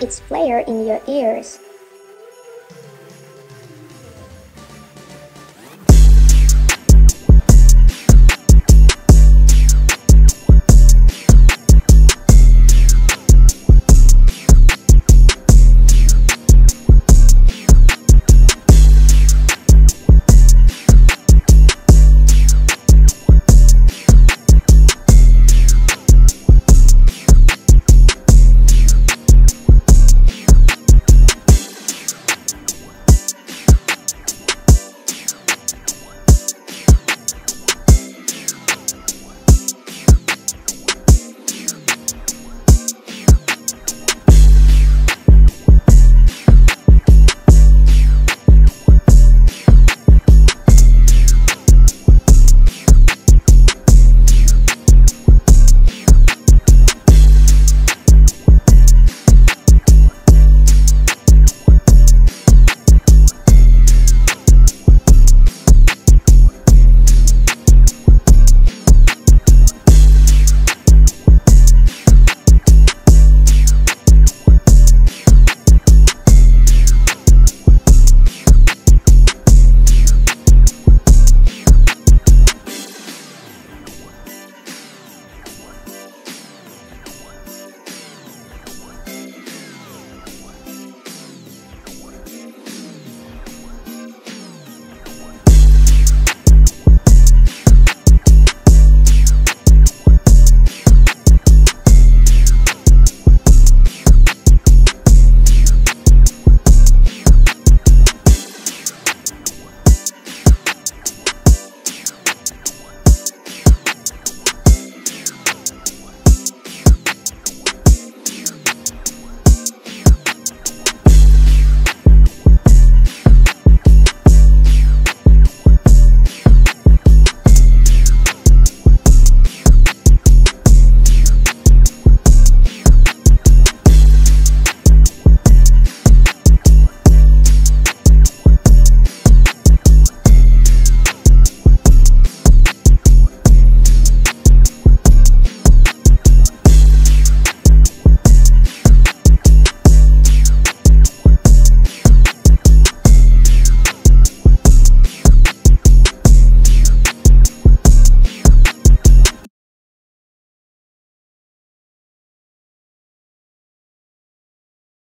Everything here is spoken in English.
It's player in your ears.